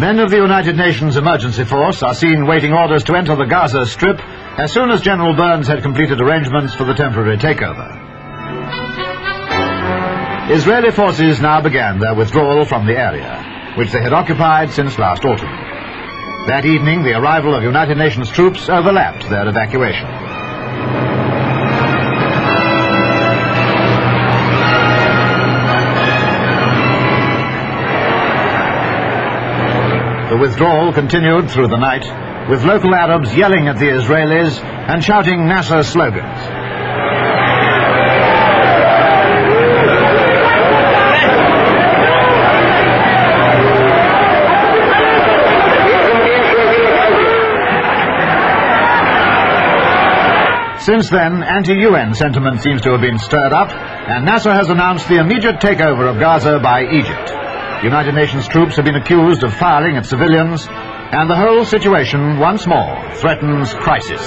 Men of the United Nations Emergency Force are seen waiting orders to enter the Gaza Strip as soon as General Burns had completed arrangements for the temporary takeover. Israeli forces now began their withdrawal from the area, which they had occupied since last autumn. That evening, the arrival of United Nations troops overlapped their evacuation. The withdrawal continued through the night, with local Arabs yelling at the Israelis and shouting Nasser slogans. Since then, anti-UN sentiment seems to have been stirred up, and Nasser has announced the immediate takeover of Gaza by Egypt. United Nations troops have been accused of firing at civilians, and the whole situation once more threatens crisis.